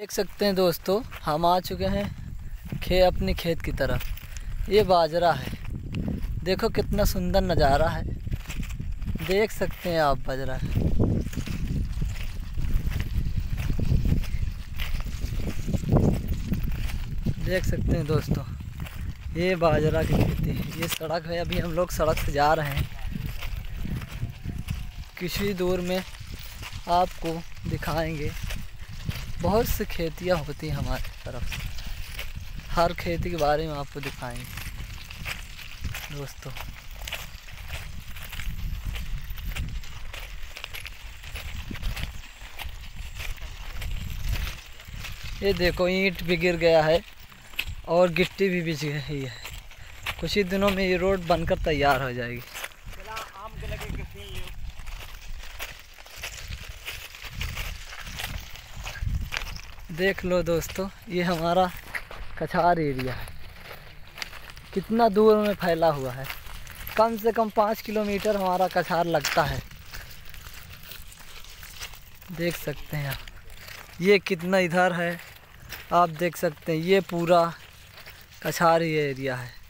देख सकते हैं दोस्तों, हम आ चुके हैं खे अपने खेत की तरफ़। ये बाजरा है। देखो कितना सुंदर नज़ारा है। देख सकते हैं आप बाजरा। देख सकते हैं दोस्तों, ये बाजरा की खेती है। ये सड़क है, अभी हम लोग सड़क से जा रहे हैं। किसी दूर में आपको दिखाएँगे। बहुत सी खेतियाँ होती हैं हमारे तरफ़ से। हर खेती के बारे में आपको दिखाएँगे। दोस्तों। ये देखो, ईंट भी गिर गया है और गिट्टी भी बिछ गई है। कुछ ही दिनों में ये रोड बनकर तैयार हो जाएगी। देख लो दोस्तों, ये हमारा कछार एरिया है। कितना दूर में फैला हुआ है। कम से कम पाँच किलोमीटर हमारा कछार लगता है। देख सकते हैं आप। ये कितना इधर है, आप देख सकते हैं, ये पूरा कछार एरिया है।